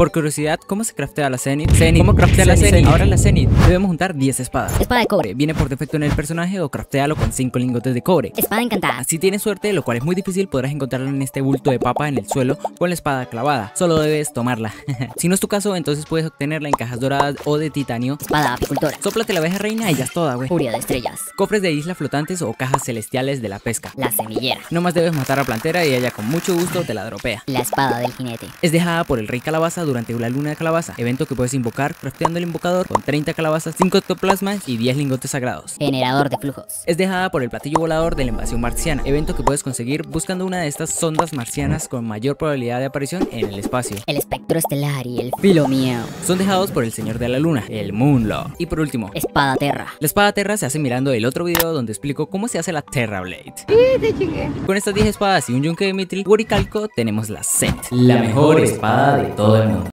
Por curiosidad, ¿cómo se craftea la Zenith? Zenith, ¿cómo craftea la Zenith? Ahora la Zenith, debemos juntar 10 espadas. Espada de cobre. Viene por defecto en el personaje o craftealo con 5 lingotes de cobre. Espada encantada. Si tienes suerte, lo cual es muy difícil, podrás encontrarla en este bulto de papa en el suelo con la espada clavada. Solo debes tomarla. si no es tu caso, entonces puedes obtenerla en cajas doradas o de titanio. Espada apicultora. Sóplate la abeja reina y ya es toda, güey. Furia de estrellas. Cofres de isla flotantes o cajas celestiales de la pesca. La semillera. No más debes matar a plantera y ella con mucho gusto te la dropea. La espada del jinete. Es dejada por el rey calabaza durante la luna de calabaza, evento que puedes invocar crafteando el invocador con 30 calabazas, 5 ectoplasmas y 10 lingotes sagrados. Generador de flujos. Es dejada por el platillo volador de la invasión marciana, evento que puedes conseguir buscando una de estas sondas marcianas con mayor probabilidad de aparición en el espacio. El espectro estelar y el filo miau. Son dejados por el señor de la luna, el Moonlaw. Y por último, Espada terra. la espada Terra se hace mirando el otro video donde explico cómo se hace la Terra Blade. Con estas 10 espadas y un yunque de Mithril, Waricalco tenemos la Set, la mejor espada de todo el mundo.